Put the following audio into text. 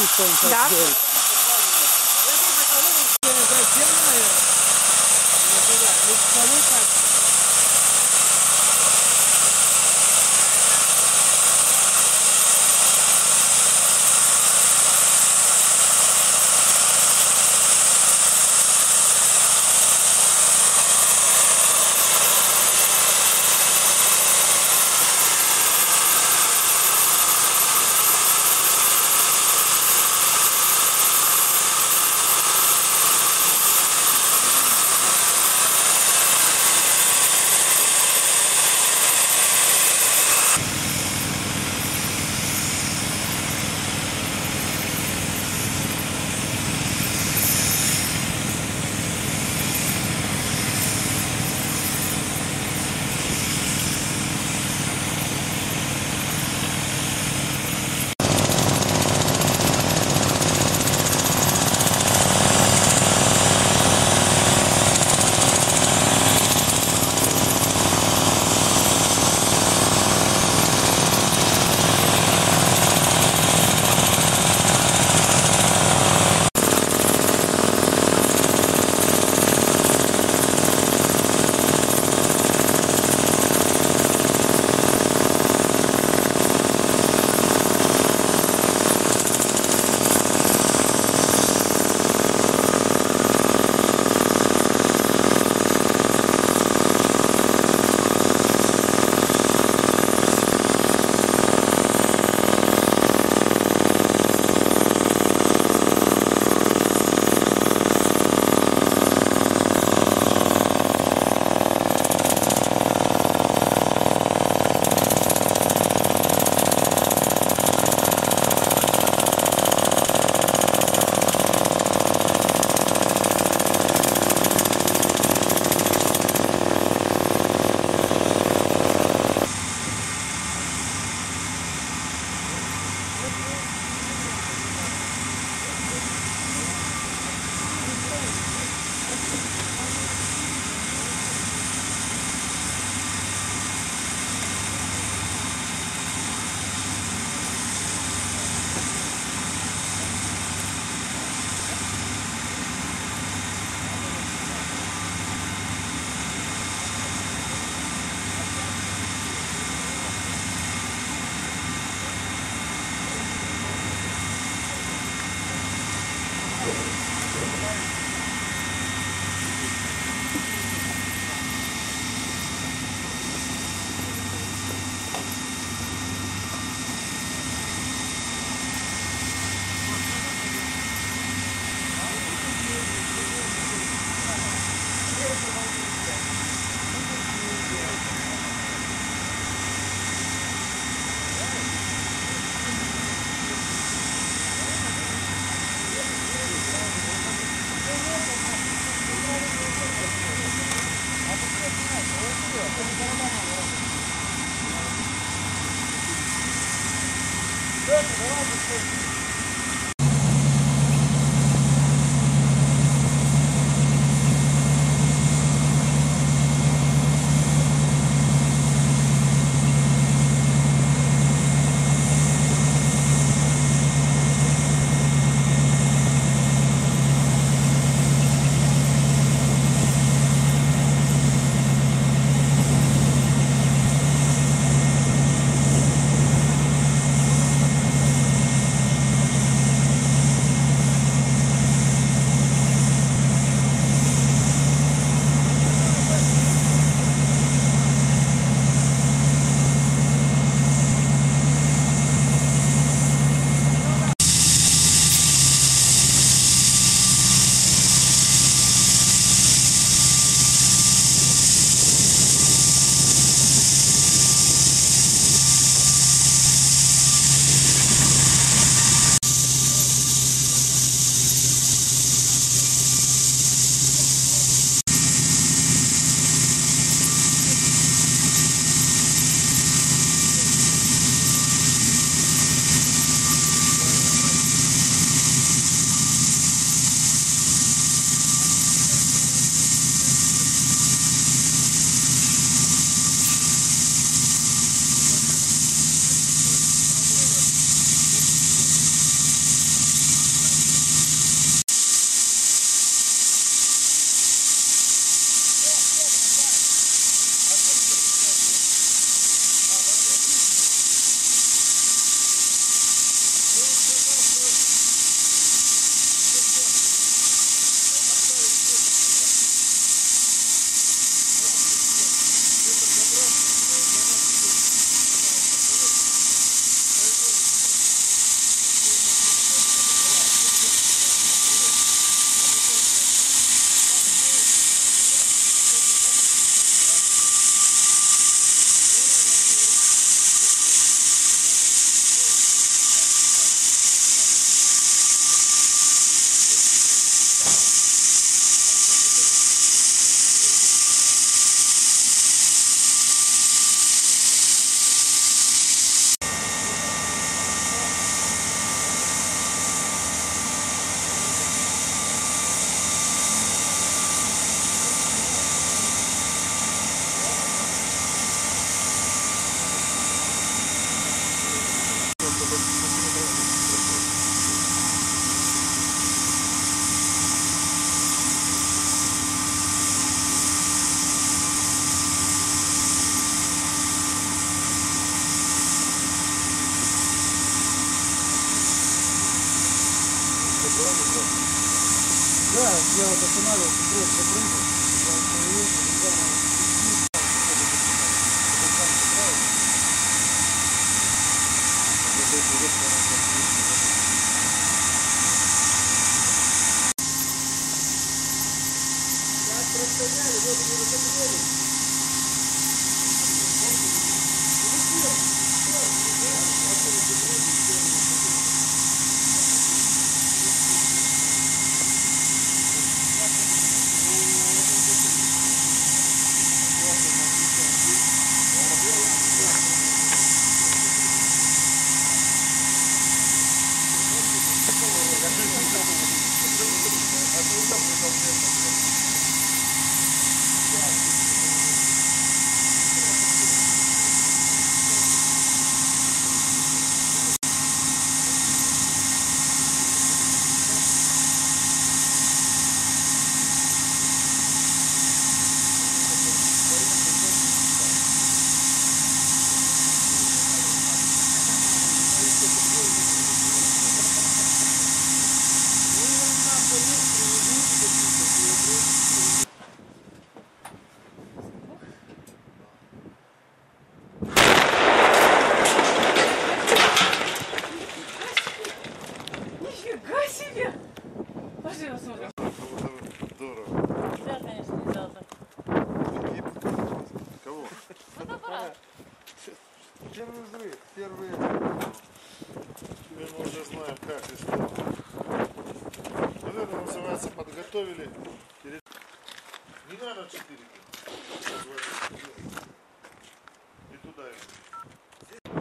объяснить, что он сейчас Pode, Да. Я вот останавливался, просто прыгал. Я остановился, буквально Нифига Здорово. Да, конечно, не так. Кого? Фотоаппарат. Первый взрыв, первый. Теперь мы уже знаем, как и что. Вот это называется подготовили. Не надо четыре. И туда. и-